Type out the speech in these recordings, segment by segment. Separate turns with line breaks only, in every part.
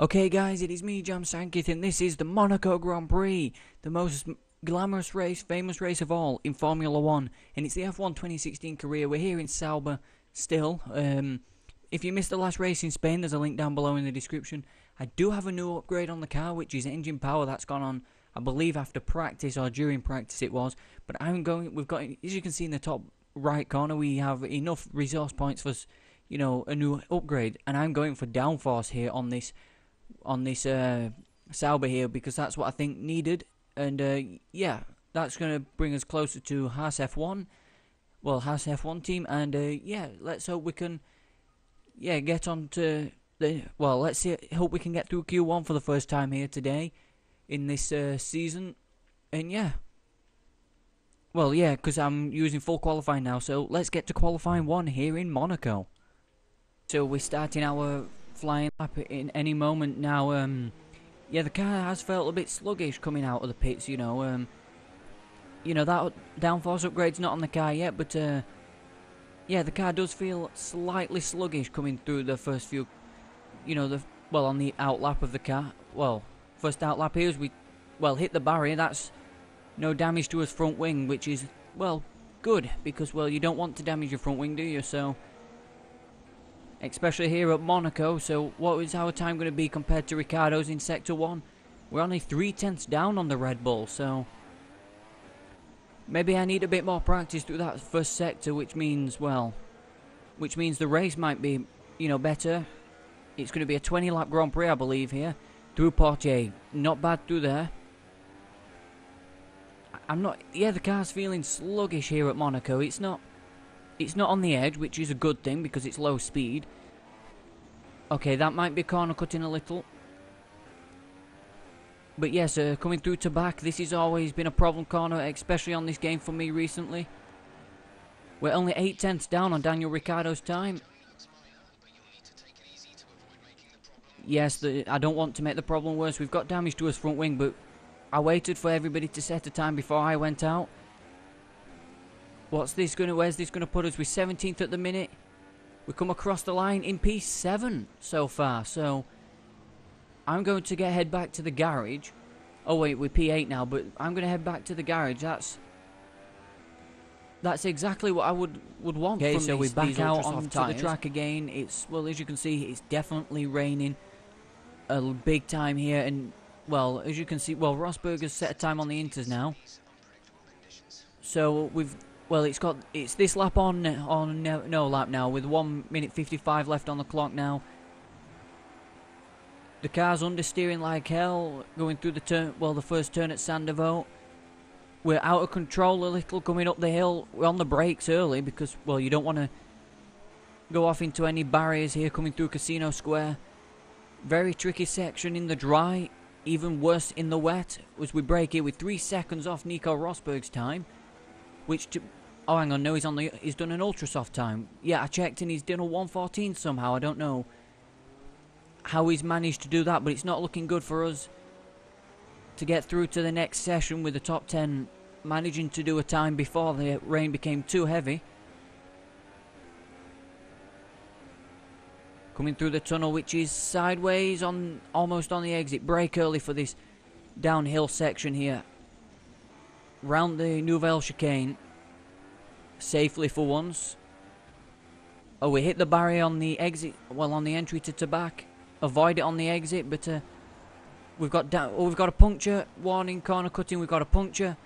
Okay, guys, it is me, Jam Sankith, and this is the Monaco Grand Prix, the most glamorous race, famous race of all in Formula One, and it's the F1 2016 career. We're here in Sauber still. Um, if you missed the last race in Spain, there's a link down below in the description. I do have a new upgrade on the car, which is engine power. That's gone on, I believe, after practice or during practice it was. But I'm going. We've got, as you can see in the top right corner, we have enough resource points for, you know, a new upgrade, and I'm going for downforce here on this on this uh, Sauber here because that's what I think needed. And uh, yeah, that's going to bring us closer to Haas F1. Well, Haas F1 team. And uh, yeah, let's hope we can yeah get on to the. Well, let's see. Hope we can get through Q1 for the first time here today in this uh, season. And yeah. Well, yeah, because I'm using full qualifying now. So let's get to qualifying one here in Monaco. So we're starting our flying up in any moment now. Um, yeah, the car has felt a bit sluggish coming out of the pits. You know, um, you know that downforce upgrade's not on the car yet, but uh, yeah, the car does feel slightly sluggish coming through the first few. You know, the well on the outlap of the car. Well, first outlap here is we well hit the barrier. That's no damage to his front wing, which is well good because well you don't want to damage your front wing, do you? So especially here at Monaco. So what is our time going to be compared to Ricciardo's in Sector 1? We're only three tenths down on the Red Bull, so maybe I need a bit more practice through that first sector, which means, well, which means the race might be, you know, better. It's going to be a 20 lap Grand Prix, I believe, here. Through Portier. Not bad through there. I'm not, yeah, the car's feeling sluggish here at Monaco. It's not it's not on the edge, which is a good thing because it's low speed. Okay, that might be corner cutting a little. But yes, uh, coming through Tabac, this has always been a problem corner, especially on this game for me recently. We're only 8 tenths down on Daniel Ricciardo's time. Yes, the, I don't want to make the problem worse. We've got damage to his front wing, but I waited for everybody to set a time before I went out. What's this going to, where's this going to put us? We're 17th at the minute. We come across the line in P7 so far, so I'm going to get head back to the garage. Oh wait, we're P8 now, but I'm going to head back to the garage. That's that's exactly what I would would want. Okay, so these, we're back out onto the track again. It's well, as you can see, it's definitely raining a big time here, and well, as you can see, well, Rosberg has set a time on the inters now. So we've well, it's got it's this lap on on no, no lap now with one minute fifty five left on the clock now. The car's understeering like hell, going through the turn. Well, the first turn at Saint-Devote. We're out of control a little coming up the hill. We're on the brakes early because well, you don't want to go off into any barriers here coming through Casino Square. Very tricky section in the dry. Even worse in the wet as we break here with three seconds off Nico Rosberg's time. Which, to, oh hang on, no, he's on the, he's done an ultra soft time. Yeah, I checked and he's done a 114 somehow. I don't know how he's managed to do that, but it's not looking good for us to get through to the next session with the top 10 managing to do a time before the rain became too heavy. Coming through the tunnel, which is sideways on almost on the exit. Break early for this downhill section here round the Nouvelle chicane safely for once. Oh, we hit the barrier on the exit, well, on the entry to Tabac. Avoid it on the exit, but uh, we've got oh, we've got a puncture. Warning, corner cutting. We've got a puncture.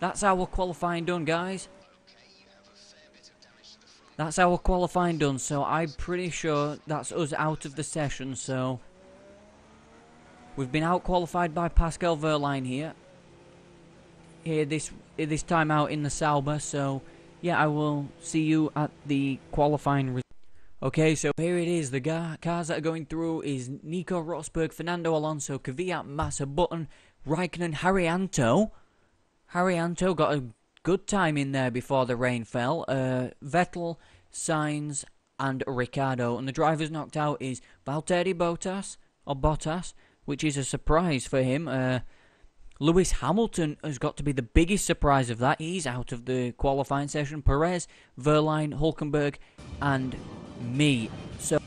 That's our qualifying done, guys. That's our qualifying done. So I'm pretty sure that's us out of the session. So we've been out qualified by Pascal Wehrlein here here this this time out in the Sauber. So yeah, I will see you at the qualifying. Okay, so here it is. The cars that are going through is Nico Rosberg, Fernando Alonso, Kvyat, Massa, Button, Raikkonen, Haryanto. Haryanto got a good time in there before the rain fell. Uh, Vettel, Sainz, and Ricciardo. And the drivers knocked out is Valtteri Bottas, or Bottas, which is a surprise for him. Uh, Lewis Hamilton has got to be the biggest surprise of that. He's out of the qualifying session. Perez, Wehrlein, Hulkenberg, and me. So.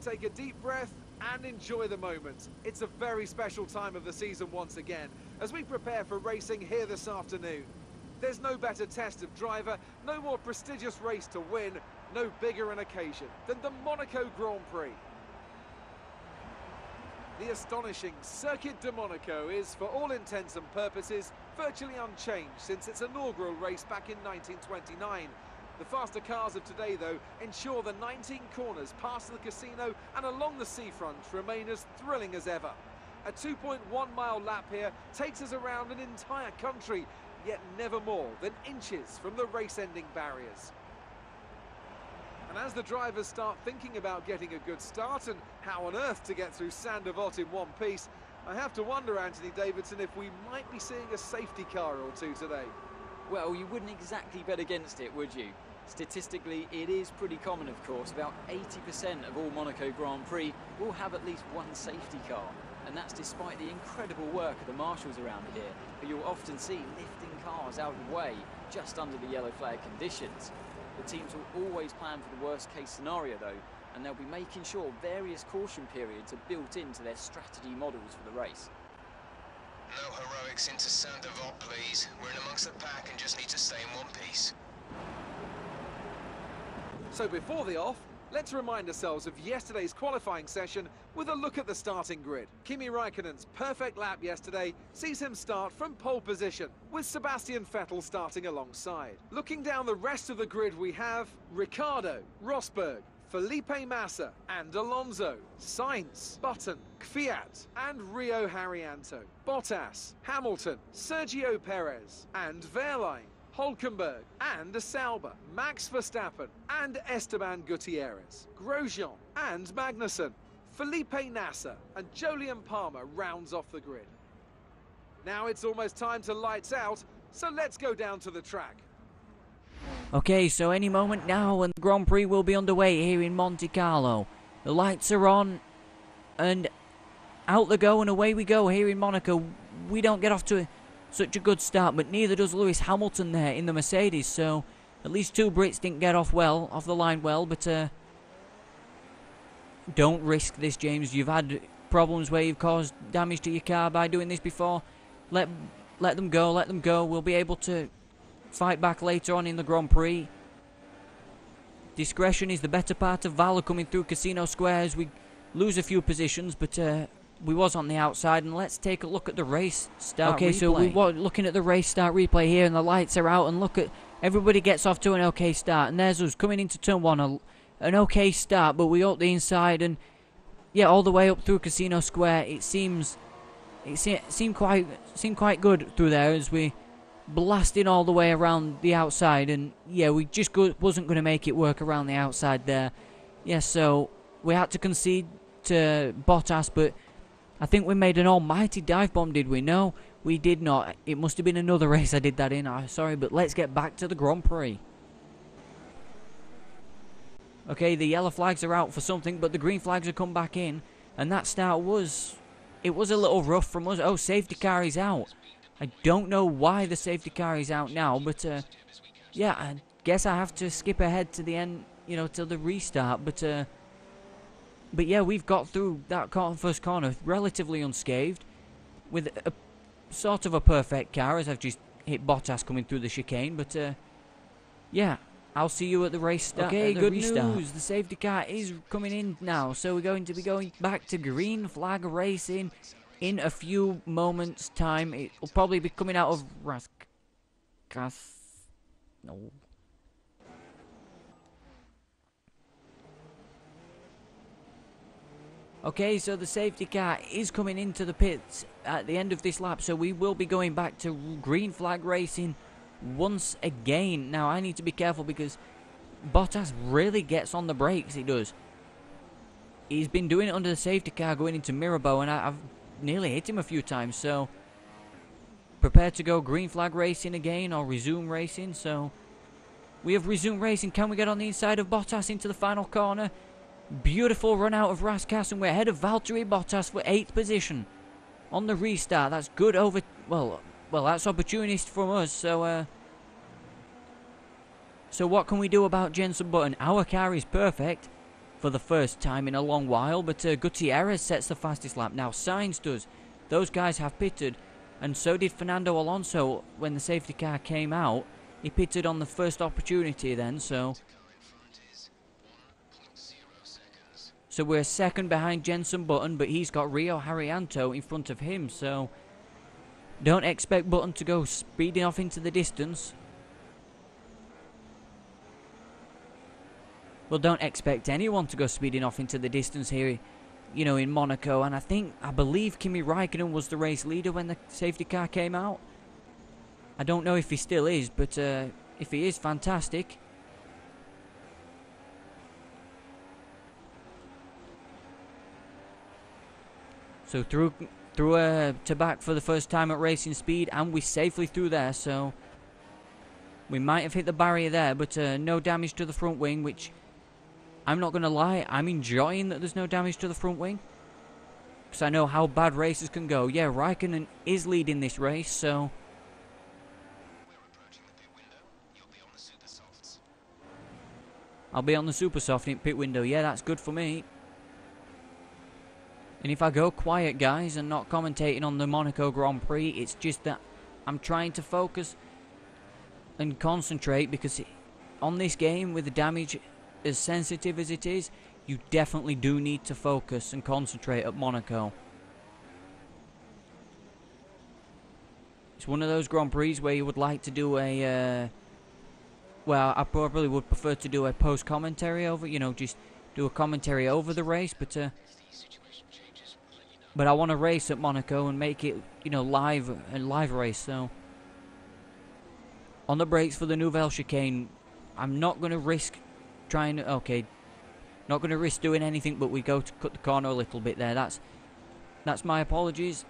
Take a deep breath and enjoy the moment. It's a very special time of the season once again, as we prepare for racing here this afternoon. There's no better test of driver, no more prestigious race to win, no bigger an occasion than the Monaco Grand Prix. The astonishing Circuit de Monaco is, for all intents and purposes, virtually unchanged since its inaugural race back in 1929. The faster cars of today, though, ensure the 19 corners past the casino and along the seafront remain as thrilling as ever. A 2.1 mile lap here takes us around an entire country, yet never more than inches from the race-ending barriers. And as the drivers start thinking about getting a good start and how on earth to get through Saint-Devote in one piece, I have to wonder, Anthony Davidson, if we might be seeing a safety car or two today.
Well, you wouldn't exactly bet against it, would you? Statistically, it is pretty common, of course. About 80% of all Monaco Grand Prix will have at least one safety car. And that's despite the incredible work of the marshals around here, who you'll often see lifting cars out of the way just under the yellow flag conditions. The teams will always plan for the worst case scenario though, and they'll be making sure various caution periods are built into their strategy models for the race.
No heroics into Saint-Devote, please. We're in amongst the pack and just need to stay in one piece.
So before the off, let's remind ourselves of yesterday's qualifying session with a look at the starting grid. Kimi Raikkonen's perfect lap yesterday sees him start from pole position, with Sebastian Vettel starting alongside. Looking down the rest of the grid we have Ricciardo, Rosberg, Felipe Massa and Alonso, Sainz, Button, Kvyat and Rio Haryanto, Bottas, Hamilton, Sergio Perez and Wehrlein. Hulkenberg and Sauber, Max Verstappen and Esteban Gutierrez, Grosjean and Magnussen, Felipe Nasr and Jolyon Palmer rounds off the grid. Now it's almost time to lights out, so let's go down to the track.
Okay, so any moment now and the Grand Prix will be underway here in Monte Carlo. The lights are on and out the go and away we go here in Monaco. We don't get off to such a good start, but neither does Lewis Hamilton there in the Mercedes, so at least two Brits didn't get off well, off the line well, but uh, don't risk this, James. You've had problems where you've caused damage to your car by doing this before. Let let them go, let them go. We'll be able to fight back later on in the Grand Prix. Discretion is the better part of valor coming through Casino Squares. We lose a few positions, but uh, we was on the outside, and let's take a look at the race start. Okay, replay. so we were looking at the race start replay here, and the lights are out, and look at everybody gets off to an okay start, and there's us coming into turn one, a, an okay start, but we up the inside, and yeah, all the way up through Casino Square. It seems it se seemed quite seemed quite good through there as we blasting all the way around the outside, and yeah, we just go wasn't going to make it work around the outside there. Yeah, so we had to concede to Bottas, but I think we made an almighty dive bomb, did we? No, we did not. It must have been another race I did that in. I'm sorry, but let's get back to the Grand Prix. Okay, the yellow flags are out for something, but the green flags have come back in. And that start was... It was a little rough from us. Oh, safety car is out. I don't know why the safety car is out now, but... Uh, yeah, I guess I have to skip ahead to the end, you know, till the restart. But... Uh, but yeah, we've got through that first corner relatively unscathed, with a sort of a perfect car as I've just hit Bottas coming through the chicane. But uh, yeah, I'll see you at the race start. Okay, good restart. news. The safety car is coming in now, so we're going to be going back to green flag racing in a few moments' time. It will probably be coming out of Rascasse. No. Okay, so the safety car is coming into the pits at the end of this lap, so we will be going back to green flag racing once again. Now, I need to be careful because Bottas really gets on the brakes, he does. He's been doing it under the safety car going into Mirabeau, and I, have nearly hit him a few times, so prepare to go green flag racing again or resume racing, so we have resumed racing. Can we get on the inside of Bottas into the final corner? Beautiful run out of Rascasse, and we're ahead of Valtteri Bottas for 8th position. On the restart, that's good over... Well, well, that's opportunist from us, so... Uh, so what can we do about Jenson Button? Our car is perfect. for the first time in a long while, but uh, Gutierrez sets the fastest lap. Now Sainz does. Those guys have pitted, and so did Fernando Alonso when the safety car came out. He pitted on the first opportunity then, so... So we're second behind Jenson Button, but he's got Rio Haryanto in front of him, so... Don't expect Button to go speeding off into the distance. Well, don't expect anyone to go speeding off into the distance here, you know, in Monaco. And I think, I believe Kimi Raikkonen was the race leader when the safety car came out. I don't know if he still is, but uh, if he is, fantastic. So through through uh, Tabac for the first time at racing speed, and we safely through there. So we might have hit the barrier there, but uh, no damage to the front wing, which I'm not going to lie, I'm enjoying that there's no damage to the front wing. Because I know how bad races can go. Yeah, Raikkonen is leading this race, so... I'll be on the super soft in pit window. Yeah, that's good for me. And if I go quiet, guys, and not commentating on the Monaco Grand Prix, it's just that I'm trying to focus and concentrate because on this game, with the damage as sensitive as it is, you definitely do need to focus and concentrate at Monaco. It's one of those Grand Prix where you would like to do a... Uh, well, I probably would prefer to do a post commentary over, you know, just do a commentary over the race, but uh, but I want to race at Monaco and make it, you know, live a live race. So on the brakes for the Nouvelle chicane, I'm not going to risk trying. To, okay, not going to risk doing anything, but we go to cut the corner a little bit there. That's that's my apologies.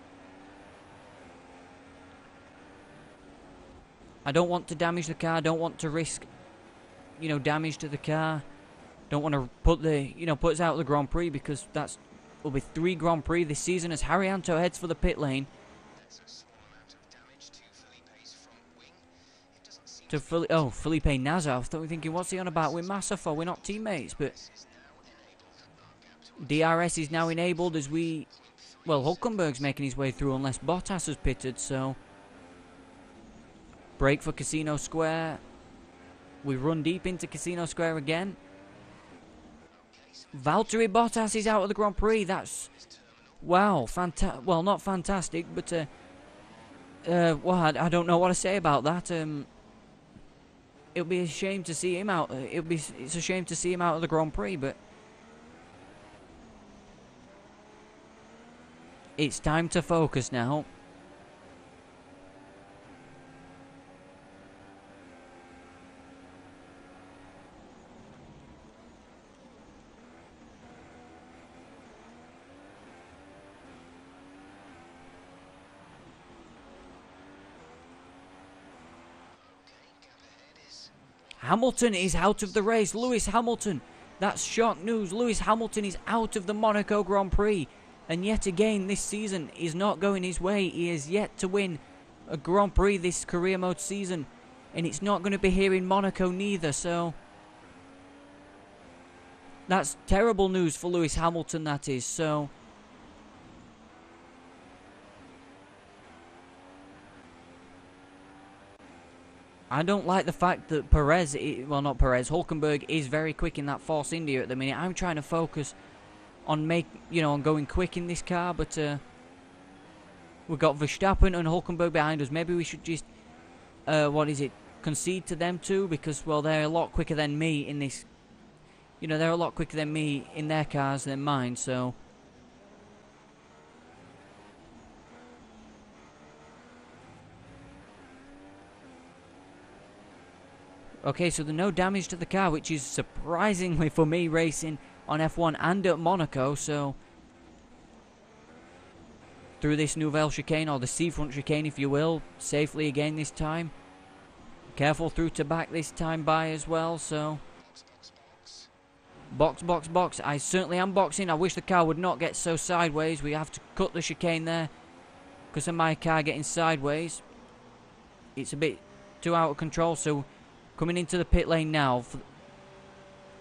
I don't want to damage the car. Don't want to risk, you know, damage to the car. Don't want to put the, you know, puts out the Grand Prix because that's will be three Grand Prix this season as Haryanto heads for the pit lane. To Fili oh, Felipe Nasr. I thought we thinking, what's he on about with Massa for? We're not teammates, but DRS is now enabled as we, well, Hulkenberg's making his way through unless Bottas has pitted, so break for Casino Square. We run deep into Casino Square again. Valtteri Bottas is out of the Grand Prix. That's wow, fantastic. Well, not fantastic, but uh, uh, well, I, I, don't know what to say about that. Um, it'll be a shame to see him out. Uh, it'll be it's a shame to see him out of the Grand Prix, but it's time to focus now. Hamilton is out of the race. Lewis Hamilton. That's shock news. Lewis Hamilton is out of the Monaco Grand Prix. And yet again, this season is not going his way. He is yet to win a Grand Prix this career mode season. And it's not going to be here in Monaco neither. So that's terrible news for Lewis Hamilton, that is. So I don't like the fact that Perez, well not Perez, Hulkenberg is very quick in that Force India at the minute. I'm trying to focus on make, you know, on going quick in this car, but uh, we've got Verstappen and Hulkenberg behind us. Maybe we should just, uh, what is it, concede to them too, because well they're a lot quicker than me in this. You know, they're a lot quicker than me in their cars than mine, so. Okay, so there's no damage to the car, which is surprisingly for me racing on F1 and at Monaco, so... Through this Nouvelle chicane, or the seafront chicane if you will, safely again this time. Careful through Tabac this time by as well, so... Box, box, box. I certainly am boxing. I wish the car would not get so sideways. We have to cut the chicane there because of my car getting sideways. It's a bit too out of control, so Coming into the pit lane now.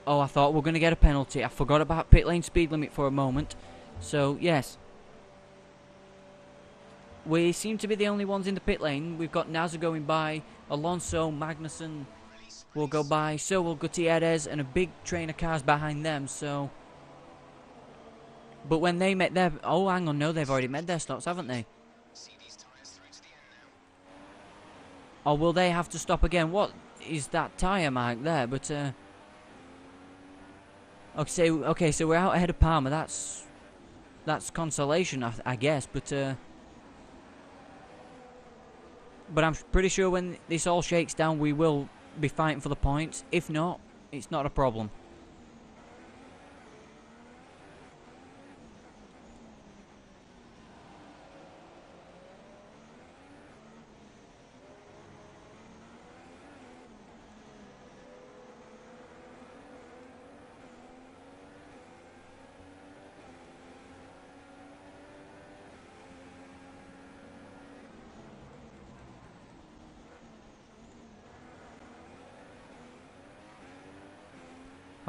Oh, I thought we are going to get a penalty. I forgot about pit lane speed limit for a moment. So, yes. We seem to be the only ones in the pit lane. We've got Nasr going by, Alonso, Magnussen will go by, so will Gutierrez, and a big train of cars behind them, so... But when they met their... Oh, hang on, no, they've already met their stops, haven't they? Or will they have to stop again? What is that tyre mark there? But, uh... Okay, so, okay, so we're out ahead of Palmer. That's... That's consolation, I, I guess, but, uh... But I'm pretty sure when this all shakes down, we will be fighting for the points. If not, it's not a problem.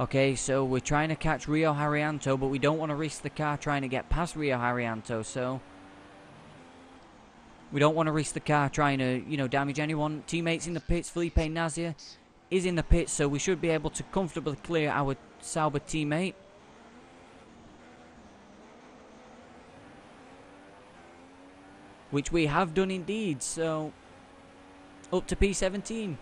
Okay, so we're trying to catch Rio Haryanto, but we don't want to risk the car trying to get past Rio Haryanto, so... We don't want to risk the car trying to, you know, damage anyone. Teammates in the pits, Felipe Nasr is in the pits, so we should be able to comfortably clear our Sauber teammate. Which we have done indeed, so... Up to P17.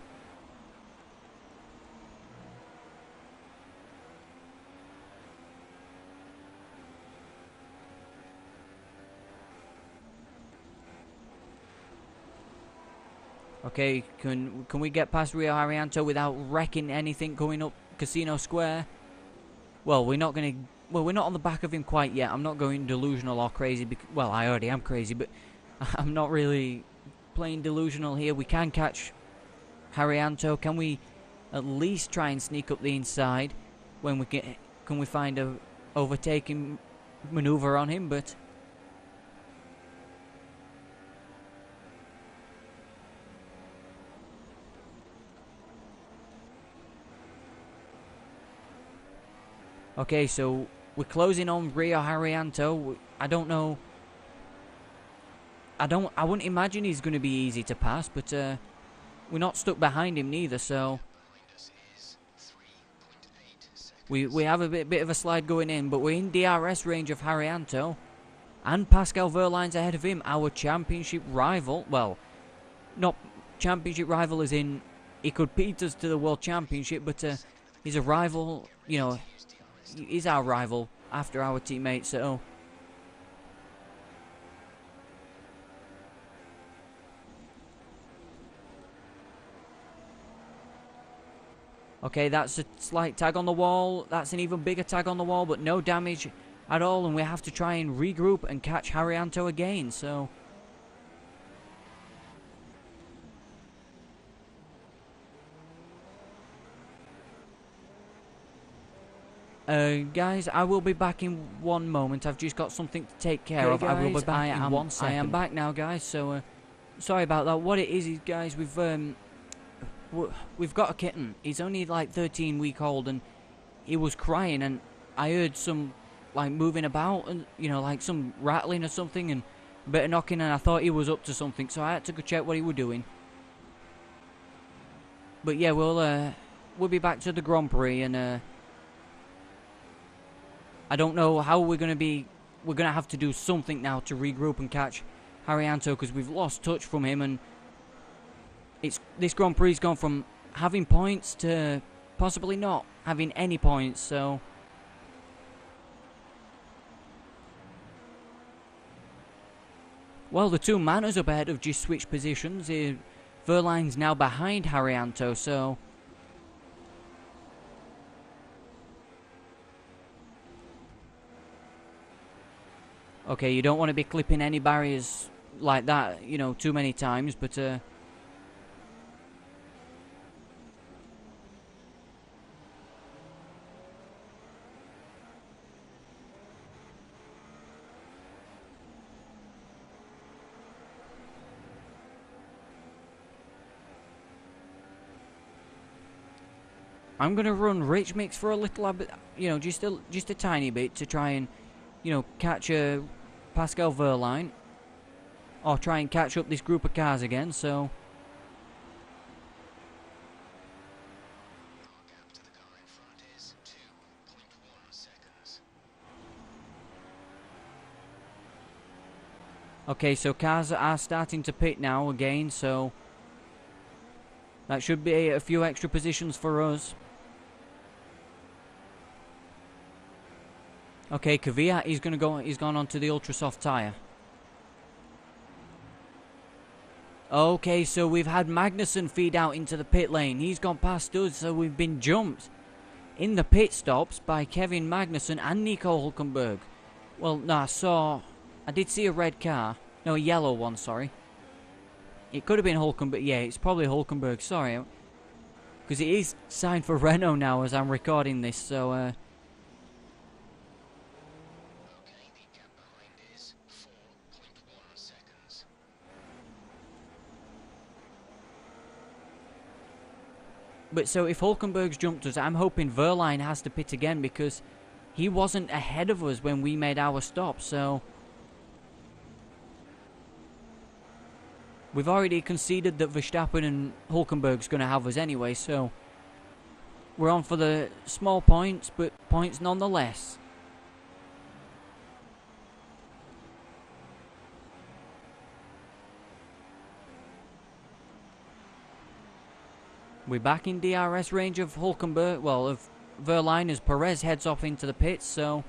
Okay, can can we get past Rio Haryanto without wrecking anything going up Casino Square? Well, we're not going to... Well, we're not on the back of him quite yet. I'm not going delusional or crazy. Well, I already am crazy, but I'm not really playing delusional here. We can catch Haryanto. Can we at least try and sneak up the inside when we get... Can we find a overtaking maneuver on him? But... Okay, so we're closing on Rio Haryanto. I don't know. I don't. I wouldn't imagine he's going to be easy to pass, but uh, we're not stuck behind him neither. So
Behind us is 3.8 seconds.
we we have a bit bit of a slide going in, but we're in DRS range of Haryanto, and Pascal Wehrlein's ahead of him, our championship rival. Well, not championship rival as in he could beat us to the world championship, but uh, he's a rival. You know, he's our rival after our teammate. So. Okay, that's a slight tag on the wall. That's an even bigger tag on the wall, but no damage at all. And we have to try and regroup and catch Haryanto again. So. Uh, guys, I will be back in one moment. I've just got something to take care
Okay,
of. I will be back
I
in
am-
one
I am
back now, guys. So, uh, sorry about that. What it is is, guys, we've um, we've got a kitten. He's only like 13 week old, and he was crying, and I heard some like moving about, and you know, like some rattling or something, and a bit of knocking, and I thought he was up to something, so I had to go check what he was doing. But yeah, we'll uh, we'll be back to the Grand Prix, and uh. I don't know how we're going to be. We're going to have to do something now to regroup and catch Haryanto because we've lost touch from him, and it's this Grand Prix's gone from having points to possibly not having any points. So. Well, the two Manors up ahead have just switched positions. Uh, Wehrlein's now behind Haryanto, so Okay, you don't want to be clipping any barriers like that, you know, too many times, but uh I'm gonna run Rich Mix for a little bit, you know, just a just a tiny bit to try and, you know, catch a Pascal Wehrlein, or try and catch up this group of cars again. So
Our gap to the car in front is 2.1 seconds.
Okay, so cars are starting to pit now again, so that should be a few extra positions for us. Okay, Kvyat, he's gonna go. He's gone onto the ultra soft tire. Okay, so we've had Magnussen feed out into the pit lane. He's gone past us, so we've been jumped in the pit stops by Kevin Magnussen and Nico Hulkenberg. Well, no, I saw. I did see a red car. No, a yellow one, sorry. It could have been Hulkenberg. Yeah, it's probably Hulkenberg, sorry. Because it is signed for Renault now as I'm recording this, so, uh,
Okay, the gap behind is 4.1 seconds.
But so if Hulkenberg's jumped us, I'm hoping Wehrlein has to pit again because he wasn't ahead of us when we made our stop, so. We've already conceded that Verstappen and Hulkenberg's going to have us anyway, so. We're on for the small points, but points nonetheless. We're back in DRS range of Hulkenberg, well, of Wehrlein as Perez heads off into the pits, so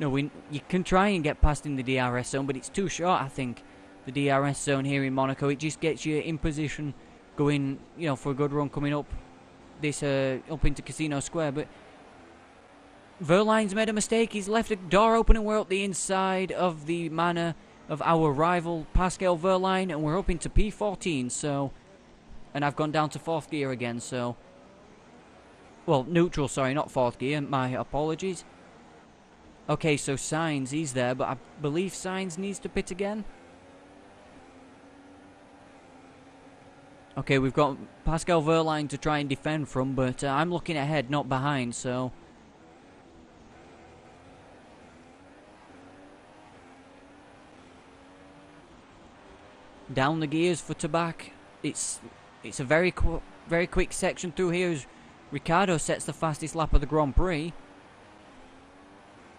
no, we you can try and get past in the DRS zone, but it's too short. I think the DRS zone here in Monaco it just gets you in position, going you know for a good run coming up this uh, up into Casino Square. But Wehrlein's made a mistake. He's left a door open, and we're up the inside of the manor of our rival Pascal Wehrlein, and we're up into P14. So, and I've gone down to fourth gear again. So, well, neutral. Sorry, not fourth gear. My apologies. Okay, so Sainz, he's there, but I believe Sainz needs to pit again. Okay, we've got Pascal Wehrlein to try and defend from, but uh, I'm looking ahead, not behind, so. Down the gears for Tabac. It's it's a very qu- very quick section through here as Ricciardo sets the fastest lap of the Grand Prix.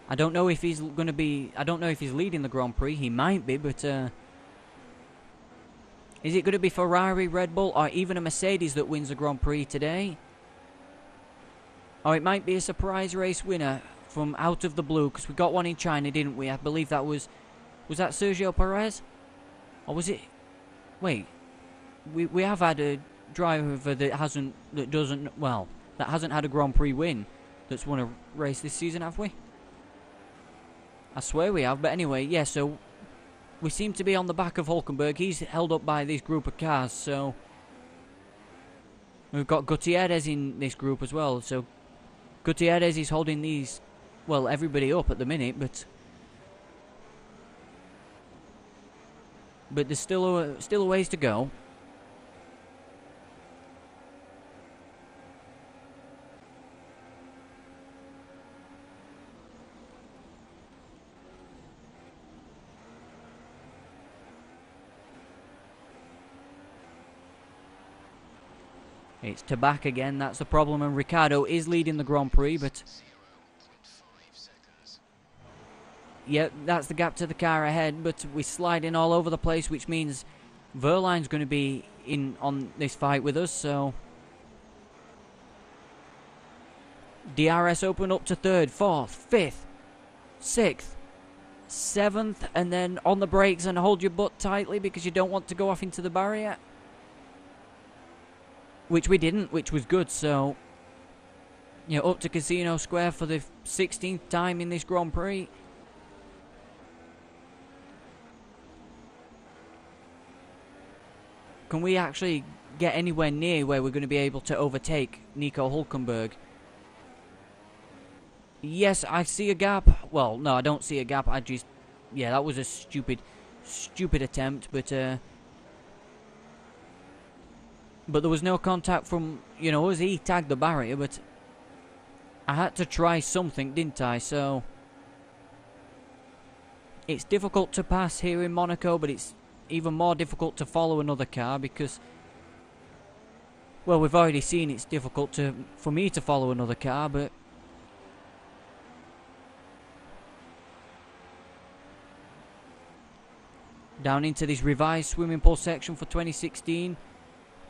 I don't know if he's going to be. I don't know if he's leading the Grand Prix. He might be, but uh, is it going to be Ferrari, Red Bull, or even a Mercedes that wins the Grand Prix today? Or it might be a surprise race winner from out of the blue because we got one in China, didn't we? I believe that was was that Sergio Perez, or was it? Wait, we we have had a driver that hasn't that doesn't well that hasn't had a Grand Prix win that's won a race this season, have we? I swear we have, but anyway, yeah, so we seem to be on the back of Hulkenberg. He's held up by this group of cars, so we've got Gutierrez in this group as well. So Gutierrez is holding these, well, everybody up at the minute, but but there's still a, still a ways to go. It's Tabac again, that's the problem, and Ricciardo is leading the Grand Prix, but
0.5 seconds.
Yep, that's the gap to the car ahead, but we're sliding all over the place, which means Wehrlein's going to be in on this fight with us, so. DRS open up to third, fourth, fifth, sixth, seventh, and then on the brakes and hold your butt tightly because you don't want to go off into the barrier. Which we didn't, which was good, so. You know, up to Casino Square for the 16th time in this Grand Prix. Can we actually get anywhere near where we're going to be able to overtake Nico Hulkenberg? Yes, I see a gap. Well, no, I don't see a gap. I just yeah, that was a stupid, stupid attempt, but uh, but there was no contact from you know us. He tagged the barrier, but I had to try something, didn't I? So it's difficult to pass here in Monaco, but it's even more difficult to follow another car because well, we've already seen it's difficult to for me to follow another car, but down into this revised swimming pool section for 2016.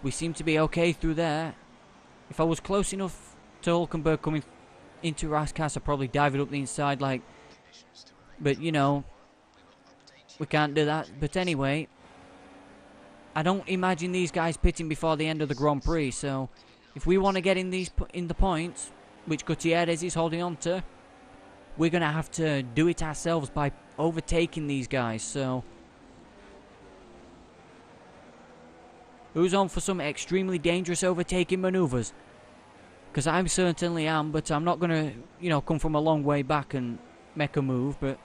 We seem to be okay through there. If I was close enough to Hulkenberg coming into Rascasse, I'd probably dive it up the inside like... But, you know, we can't do that. But anyway, I don't imagine these guys pitting before the end of the Grand Prix, so if we want to get in these in the points, which Gutierrez is holding on to, we're going to have to do it ourselves by overtaking these guys, so... Who's on for some extremely dangerous overtaking manoeuvres? Because I certainly am, but I'm not going to, you know, come from a long way back and make a move, but...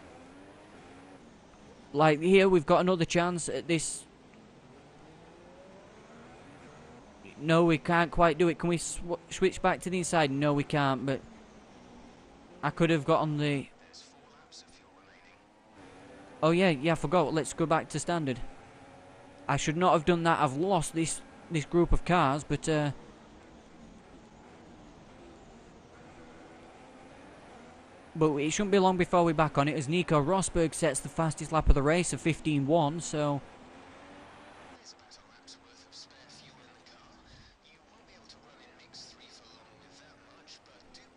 Like, here we've got another chance at this... No, we can't quite do it. Can we sw switch back to the inside? No, we can't, but... I could have got on the... Oh, yeah, yeah, I forgot. Let's go back to standard. I should not have done that. I've lost this this group of cars, but uh, but it shouldn't be long before we're back on it as Nico Rosberg sets the fastest lap of the race of 15.1. So.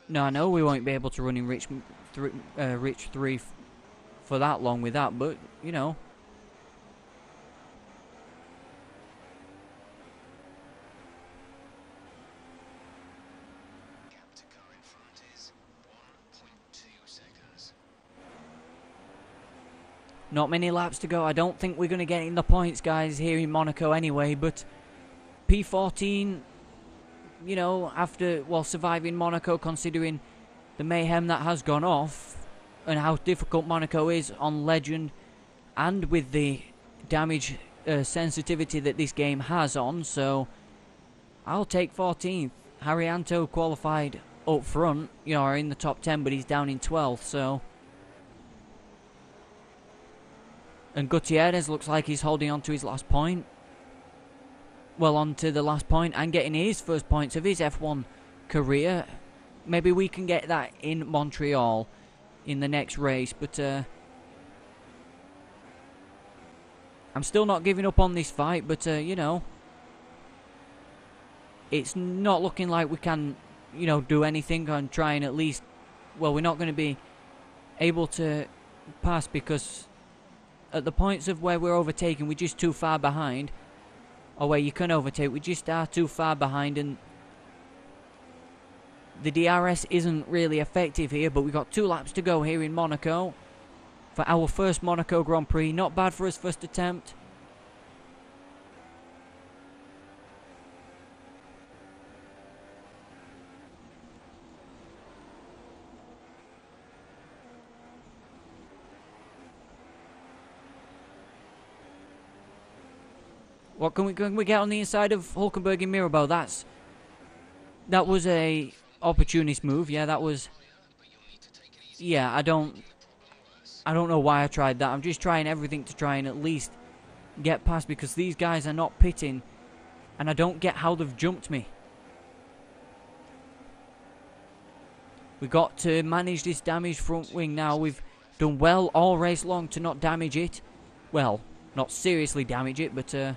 No, I know we won't be able to run in rich, th uh, rich three for that long with that, but you know. Not many laps to go. I don't think we're going to get in the points, guys, here in Monaco anyway. But P14, you know, after, well, surviving Monaco, considering the mayhem that has gone off and how difficult Monaco is on Legend and with the damage uh, sensitivity that this game has on. So I'll take 14th. Haryanto qualified up front, you know, in the top 10, but he's down in 12th, so... And Gutierrez looks like he's holding on to his last point. Well, on to the last point and getting his first points of his F1 career. Maybe we can get that in Montreal in the next race, but uh, I'm still not giving up on this fight, but uh, you know, it's not looking like we can, you know, do anything on trying at least. Well, we're not going to be able to pass because at the points of where we're overtaking, we're just too far behind. Or where you can overtake, we just are too far behind and the DRS isn't really effective here, but we've got two laps to go here in Monaco for our first Monaco Grand Prix. Not bad for his first attempt. What can we can we get on the inside of Hulkenberg and Mirabeau? That's that was a opportunist move. Yeah, that was. Yeah, I don't. I don't know why I tried that. I'm just trying everything to try and at least get past because these guys are not pitting, and I don't get how they've jumped me. We got to manage this damaged front wing now. We've done well all race long to not damage it. Well, not seriously damage it, but uh,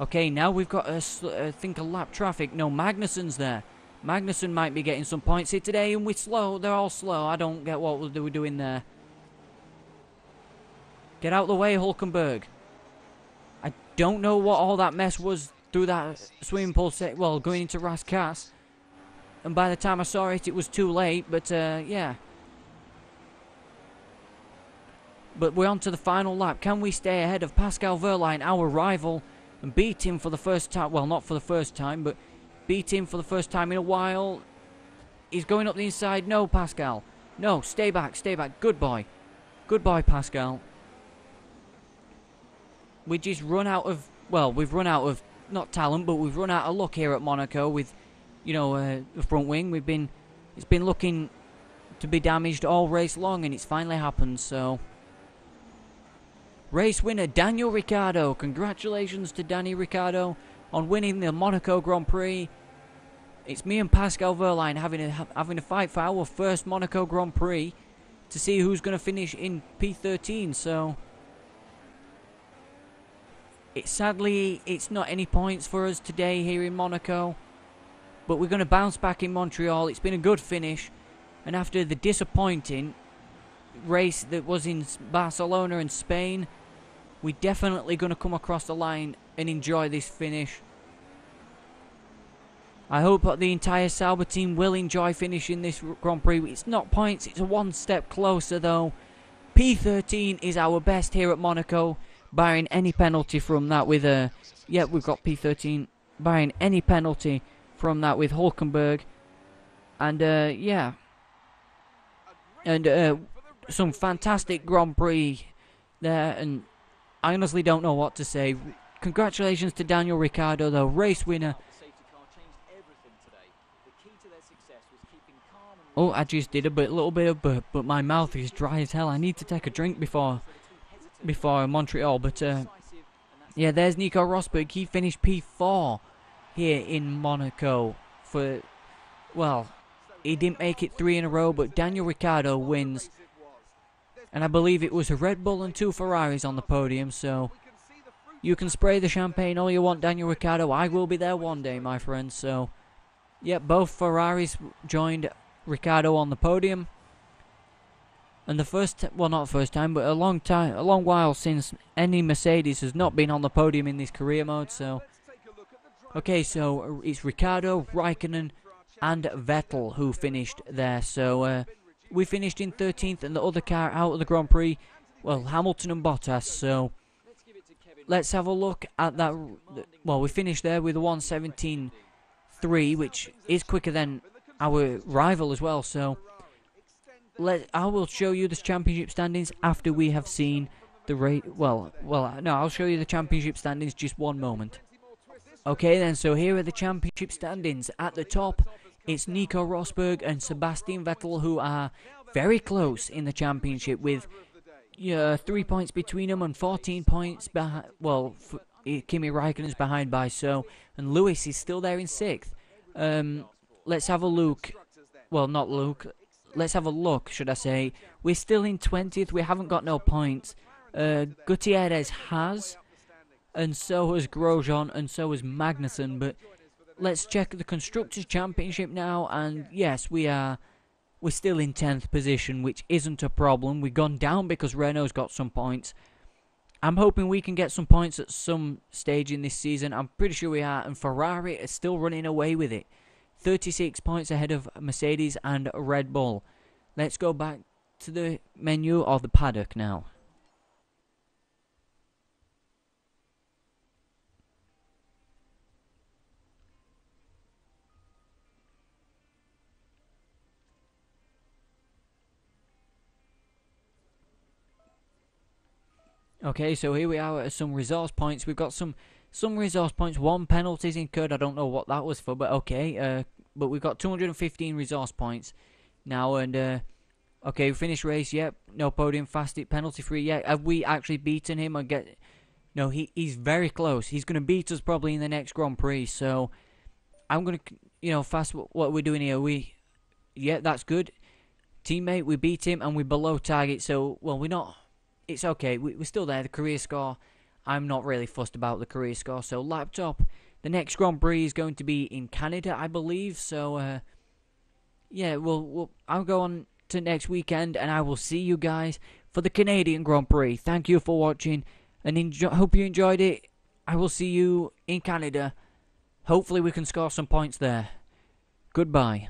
Okay, now we've got, a, think, a lap traffic. No, Magnussen's there. Magnussen might be getting some points here today, and we're slow. They're all slow. I don't get what we're doing there. Get out the way, Hulkenberg. I don't know what all that mess was through that swimming pool set. Well, going into Rascasse. And by the time I saw it, it was too late. But, uh, yeah. But we're on to the final lap. Can we stay ahead of Pascal Wehrlein, our rival and beat him for the first time. Well, not for the first time, but beat him for the first time in a while. He's going up the inside. No, Pascal. No, stay back, stay back. Good boy. Good boy, Pascal. We just run out of, well, we've run out of, not talent, but we've run out of luck here at Monaco with, you know, uh, the front wing. We've been, it's been looking to be damaged all race long, and it's finally happened, so. Race winner Daniel Ricciardo. Congratulations to Danny Ricciardo on winning the Monaco Grand Prix. It's me and Pascal Wehrlein having a having a fight for our first Monaco Grand Prix to see who's going to finish in P13. So, it sadly it's not any points for us today here in Monaco, but we're going to bounce back in Montreal. It's been a good finish, and after the disappointing race that was in Barcelona and Spain, we're definitely going to come across the line and enjoy this finish. I hope that the entire Sauber team will enjoy finishing this Grand Prix. It's not points, it's a one step closer though. P13 is our best here at Monaco, barring any penalty from that with. Uh, yeah, we've got P13, barring any penalty from that with Hulkenberg. And uh, yeah. And uh, some fantastic Grand Prix there, and I honestly don't know what to say. Congratulations to Daniel Ricciardo, the race winner. Oh, I just did a bit, little bit of burp, but my mouth is dry as hell. I need to take a drink before, before Montreal. But uh, yeah, there's Nico Rosberg. He finished P4 here in Monaco for, well, he didn't make it three in a row, but Daniel Ricciardo wins and I believe it was a Red Bull and two Ferraris on the podium, so you can spray the champagne all you want, Daniel Ricciardo. I will be there one day, my friend. So, yeah, both Ferraris joined Ricciardo on the podium. And the first, well, not first time, but a long time, a long while since any Mercedes has not been on the podium in this career mode. So, okay, so it's Ricciardo, Raikkonen, and Vettel who finished there. So, uh, we finished in 13th and the other car out of the Grand Prix, well, Hamilton and Bottas. So let's have a look at that. Well, we finished there with a 117.3, which is quicker than our rival as well. So let I will show you the championship standings after we have seen the rate. Well, well, no, I'll show you the championship standings just one moment. Okay, then. So here are the championship standings. At the top it's Nico Rosberg and Sebastian Vettel who are very close in the championship with yeah, three points between them and 14 points behind. Well, Kimi Raikkonen's behind by so, and Lewis is still there in sixth. Um, let's have a look. Well, not look. Let's have a look, should I say? We're still in 20th. We haven't got no points. Uh, Gutierrez has, and so has Grosjean, and so has Magnussen. But let's check the Constructors' Championship now, and yes, we are we're still in 10th position, which isn't a problem. We've gone down because Renault's got some points. I'm hoping we can get some points at some stage in this season. I'm pretty sure we are, and Ferrari is still running away with it. 36 points ahead of Mercedes and Red Bull. Let's go back to the menu of the paddock now. Okay, so here we are at some resource points. We've got some some resource points. One penalties incurred. I don't know what that was for, but okay. Uh, but we've got 215 resource points now, and uh, okay, finished race. Yep, no podium, fastest penalty free. Yeah, have we actually beaten him or get? No, he he's very close. He's going to beat us probably in the next Grand Prix. So I'm going to, you know, fast what we're doing here. We, yeah, that's good. Teammate, we beat him and we're below target. So well, we're not it's okay. We, are still there. The career score, I'm not really fussed about the career score. So laptop, the next Grand Prix is going to be in Canada, I believe. So uh, yeah, well, well, I'll go on to next weekend, and I will see you guys for the Canadian Grand Prix. Thank you for watching, and enjoy, hope you enjoyed it. I will see you in Canada. Hopefully, we can score some points there. Goodbye.